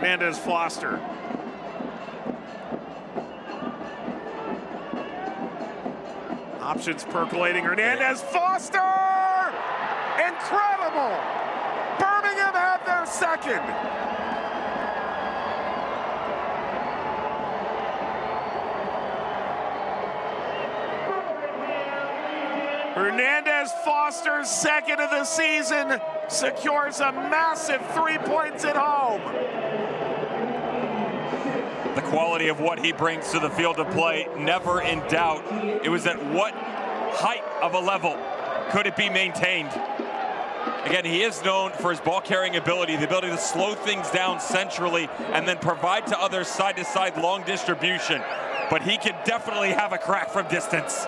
Hernandez Foster. Options percolating. Hernandez Foster! Incredible! Birmingham had their second. Hernandez Foster's second of the season secures a massive three points at home. The quality of what he brings to the field of play, never in doubt. It was at what height of a level could it be maintained? Again, he is known for his ball carrying ability, the ability to slow things down centrally and then provide to others side to side long distribution. But he can definitely have a crack from distance.